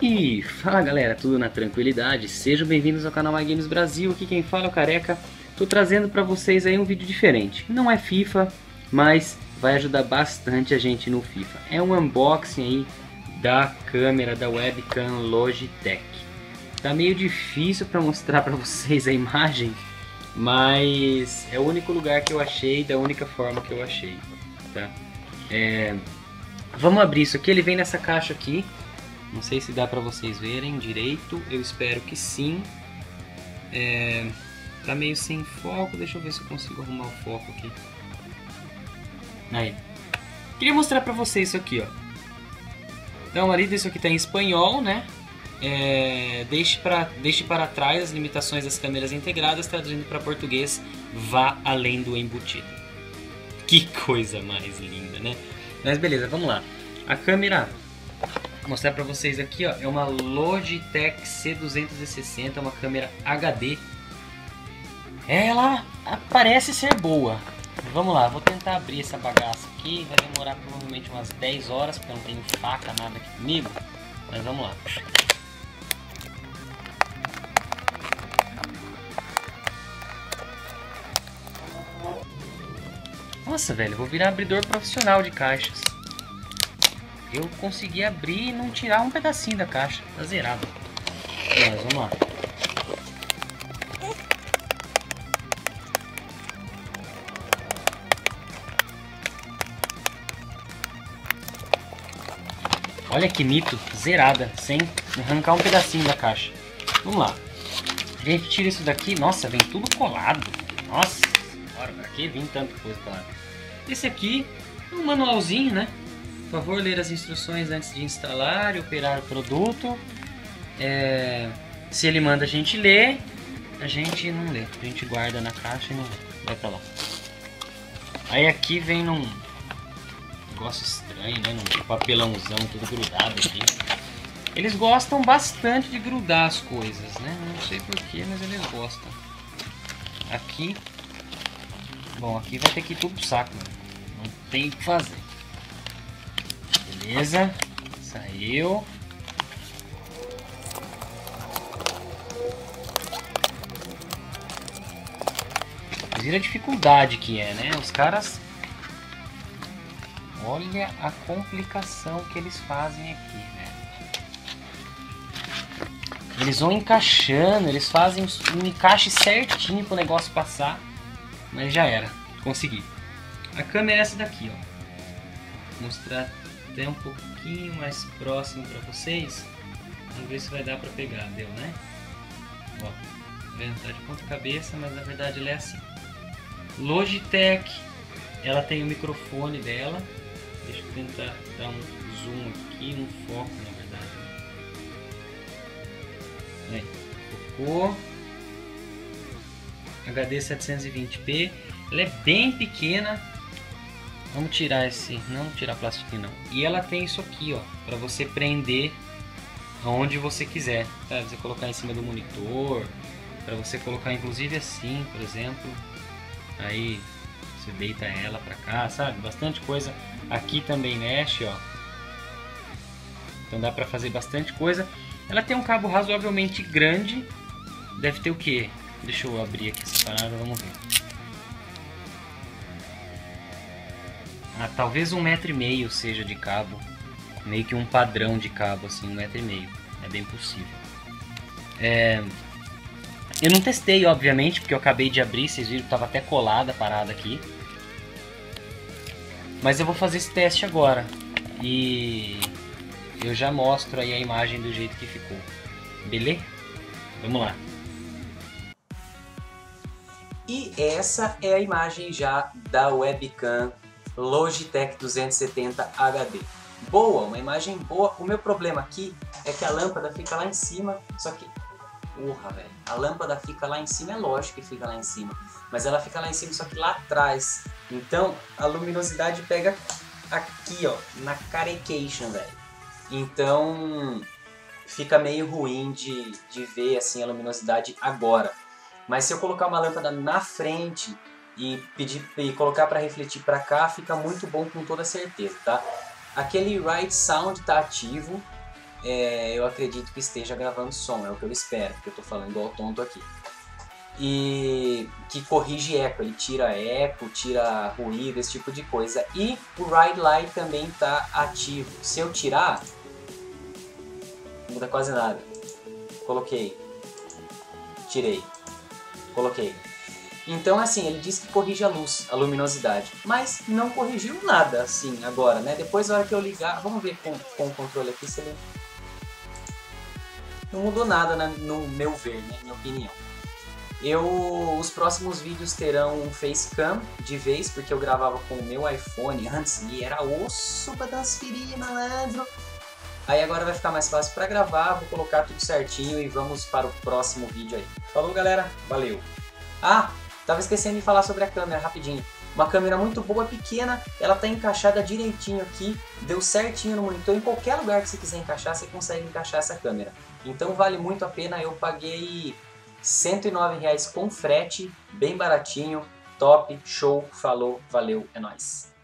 E fala galera, tudo na tranquilidade? Sejam bem-vindos ao canal My Brasil, aqui quem fala é o Careca. Tô trazendo para vocês aí um vídeo diferente. Não é FIFA, mas vai ajudar bastante a gente no FIFA. É um unboxing aí da câmera da webcam Logitech. Tá meio difícil para mostrar para vocês a imagem, mas é o único lugar que eu achei, da única forma que eu achei, tá? É... Vamos abrir isso aqui, ele vem nessa caixa aqui, não sei se dá para vocês verem direito, eu espero que sim. É, tá meio sem foco, deixa eu ver se eu consigo arrumar o foco aqui. Aí. Queria mostrar para vocês isso aqui, ó. Então, ali isso aqui tá em espanhol, né? É, deixe, pra, deixe para trás as limitações das câmeras integradas, traduzindo para português, vá além do embutido. Que coisa mais linda, né? Mas beleza, vamos lá. A câmera mostrar para vocês aqui, ó, é uma Logitech C260, uma câmera HD. Ela parece ser boa. Vamos lá, vou tentar abrir essa bagaça aqui, vai demorar provavelmente umas 10 horas, porque eu não tenho faca nada aqui comigo. Mas vamos lá. Nossa, velho, vou virar abridor profissional de caixas eu consegui abrir e não tirar um pedacinho da caixa. Tá zerado. Mas vamos lá. Olha que mito, zerada, sem arrancar um pedacinho da caixa. Vamos lá. A gente tira isso daqui, nossa, vem tudo colado. Nossa, bora, aqui vem tanta coisa colada. Esse aqui é um manualzinho, né? Por favor, ler as instruções antes de instalar e operar o produto. É, se ele manda a gente ler, a gente não lê. A gente guarda na caixa e não vai pra lá. Aí aqui vem num negócio estranho, né? Num papelãozão tudo grudado aqui. Eles gostam bastante de grudar as coisas, né? Não sei porquê, mas eles gostam. Aqui... Bom, aqui vai ter que ir tudo pro saco. Né? Não tem o que fazer. Beleza. Saiu. Vira a dificuldade que é, né? Os caras... Olha a complicação que eles fazem aqui, né? Eles vão encaixando, eles fazem um encaixe certinho para o negócio passar. Mas já era, consegui. A câmera é essa daqui, ó. Vou mostrar até um pouquinho mais próximo para vocês. Vamos ver se vai dar para pegar, deu né? Ó, tá de ponta cabeça, mas na verdade ela é assim. Logitech, ela tem o microfone dela. Deixa eu tentar dar um zoom aqui, um foco na verdade. Aí, focou. HD 720p. Ela é bem pequena, Vamos tirar esse, não tirar plástico não. E ela tem isso aqui, ó, para você prender aonde você quiser. Tá? Você colocar em cima do monitor, para você colocar inclusive assim, por exemplo. Aí você deita ela para cá, sabe? Bastante coisa. Aqui também mexe, ó. Então dá para fazer bastante coisa. Ela tem um cabo razoavelmente grande. Deve ter o que? Deixa eu abrir aqui essa parada, vamos ver. Ah, talvez um metro e meio seja de cabo. Meio que um padrão de cabo, assim, um metro e meio. É bem possível. É... Eu não testei, obviamente, porque eu acabei de abrir, vocês viram que estava até colada a parada aqui. Mas eu vou fazer esse teste agora. E eu já mostro aí a imagem do jeito que ficou. Beleza? Vamos lá. E essa é a imagem já da webcam Logitech 270 HD. Boa, uma imagem boa. O meu problema aqui é que a lâmpada fica lá em cima, só que... Porra, velho. A lâmpada fica lá em cima, é lógico que fica lá em cima. Mas ela fica lá em cima, só que lá atrás. Então, a luminosidade pega aqui, ó, na carecation, velho. Então, fica meio ruim de, de ver, assim, a luminosidade agora. Mas se eu colocar uma lâmpada na frente e, pedir, e colocar para refletir para cá fica muito bom com toda certeza, tá? Aquele Right Sound está ativo, é, eu acredito que esteja gravando som, é o que eu espero, porque eu estou falando igual tonto aqui. E que corrige eco, ele tira eco, tira ruído, esse tipo de coisa. E o Ride Light também está ativo. Se eu tirar, não muda quase nada. Coloquei, tirei, coloquei. Então, assim, ele diz que corrige a luz, a luminosidade, mas não corrigiu nada, assim, agora, né? Depois, na hora que eu ligar, vamos ver com, com o controle aqui se ele... Não mudou nada na, no meu ver, né? Minha opinião. Eu, os próximos vídeos terão um facecam de vez, porque eu gravava com o meu iPhone antes e era osso pra transferir, malandro. Aí agora vai ficar mais fácil para gravar, vou colocar tudo certinho e vamos para o próximo vídeo aí. Falou galera, valeu! Ah, Tava esquecendo de falar sobre a câmera rapidinho. Uma câmera muito boa, pequena, ela tá encaixada direitinho aqui, deu certinho no monitor. Em qualquer lugar que você quiser encaixar, você consegue encaixar essa câmera. Então vale muito a pena, eu paguei 109 reais com frete, bem baratinho, top, show, falou, valeu, é nóis.